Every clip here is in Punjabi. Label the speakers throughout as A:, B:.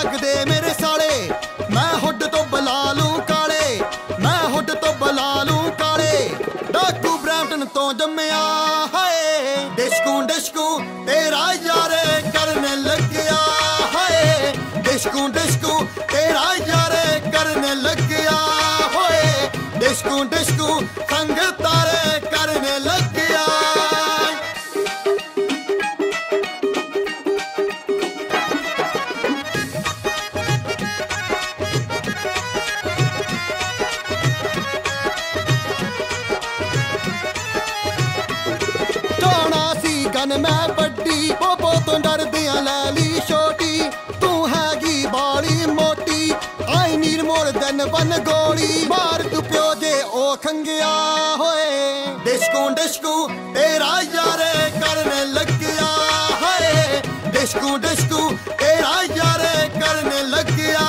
A: ਲੱਗਦੇ ਮੇਰੇ ਸਾਲੇ। ਮੈਂ ਹੁੱਡ ਤੋਂ ਬਲਾ ਲੂੰ ਕਾਲੇ। ਮੈਂ ਹੁੱਡ ਤੋਂ ਬਲਾ ਲੂੰ ਕਾਲੇ। ਡਾਕੂ ਬ੍ਰੈਂਟਨ ਤੋਂ ਜੰਮਿਆ, ਹਾਏ। ਡਿਸਕੂ ਕਰਨ ਲੱਗਿਆ, ਹਾਏ। ਡਿਸਕੂ ਡਿਸਕੂ, ਤੇਰਾ ਯਾਰੇ ਕਰਨ ਲੱਗਿਆ, ਹੋਏ। ਡਿਸਕੂ ਡਿਸਕੂ ਸੰਗ ਕਰਨ ਲੱਗਿਆ ਟੋਣਾ ਮੈਂ ਵੱਡੀ ਬੋਬੋ ਤੋਂ ਡਰਦਿਆਂ ਲੈ ਲਈ ਛੋਟੀ। ਤੂੰ ਹੈਗੀ ਬਾਲੀ ਮੋਟੀ, I need more than one ਗੋਲੀ। ਮਾਰ ਤੂੰ ਪਿਓ ਜੇ ਉਹ ਖੰਗਿਆ ਹੋਏ। ਡਿਸ਼ਕੂ ਡਿਸ਼ਕੂ, ਤੇਰਾ ਯਾਰੇ ਕਰਨ ਲੱਗਿਆ ਹੋਏ। ਡਿਸ਼ਕੂ ਡਿਸ਼ਕੂ, ਤੇਰਾ ਯਾਰੇ ਕਰਨ ਲੱਗਿਆ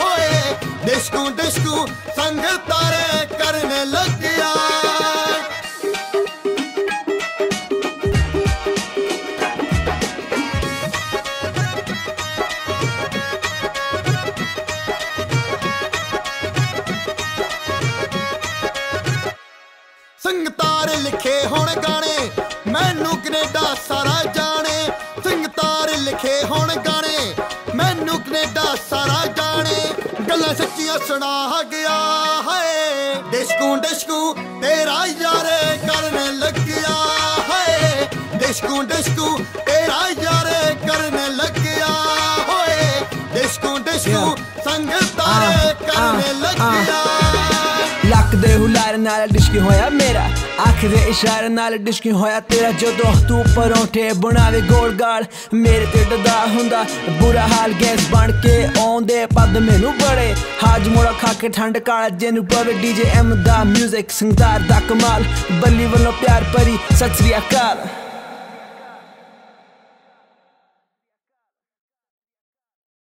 A: ਹੋਏ। ਡਿਸ਼ਕੂ ਡਿਸ਼ਕੂ ਸੰਗ ਤਾਰੇ ਕਰਨ ਲੱਗਿਆ ਸੰਗਤਾਰ ਲਿਖੇ ਹੁਣ ਗਾਣੇ ਮੈਨੂੰ ਕੈਨੇਡਾ ਸਾਰਾ ਜਾਣੇ। ਸੰਗਤਾਰ ਲਿਖੇ ਹੁਣ ਗਾਣੇ ਮੈਨੂੰ ਕੈਨੇਡਾ ਸਾਰਾ ਜਾਣੇ। ਗੱਲਾਂ ਸੱਚੀਆਂ ਸੁਣਾ ਗਿਆ ਹਾਏ ਡਿਸ਼ਕੂ ਡਿਸ਼ਕੂ ਤੇਰਾ ਯਾਰੇ ਕਰਨ ਲੱਗਿਆ ਹਾਏ ਡਿਸ਼ਕੂ ਡਿਸ਼ਕੂ ਤੇਰਾ ਯਾਰੇ ਕਰਨ ਲੱਗਿਆ ਹੋਏ। ਡਿਸ਼ਕੂ ਡਿਸ਼ਕੂ ਸੰਗਤਾਰੇ ਕਰਨ ਲੱਗਿਆ
B: ਲੱਕ ਦੇ ਨਾਲ ਡਿਸ਼ਕੀ ਹੋਇਆ ਮੇਰਾ। ਅੱਖ ਦੇ ਇਸ਼ਾਰੇ ਨਾਲ ਡਿਸ਼ਕੀ ਹੋਇਆ ਤੇਰਾ। ਜਦੋਂ ਤੂੰ ਪਰੌਂਠੇ ਬਣਾਵੇ ਗੋਲ ਗਾਲ ਮੇਰੇ ਤੇ ਡਦਾ ਹੁੰਦਾ। ਬੁਰਾ ਹਾਲ ਗੈਸ ਬਣ ਕੇ ਆਉਂਦੇ, ਪਦ ਮੈਨੂੰ ਬੜੇ। ਹਾਜ ਮੋੜਾ ਖਾ ਕੇ ਠੰਡ ਕਾਲ, ਜਿਹਨੂੰ ਪਵੇ ਡੀਜੇ ਐਮ ਦਾ 뮤직 ਸੰਗਦਾਰ ਦਾ ਕਮਾਲ। ਬੱਲੀ ਵੱਲੋਂ ਪਿਆਰ ਭਰੀ, ਸਤਿ ਸ੍ਰੀ ਅਕਾਲ।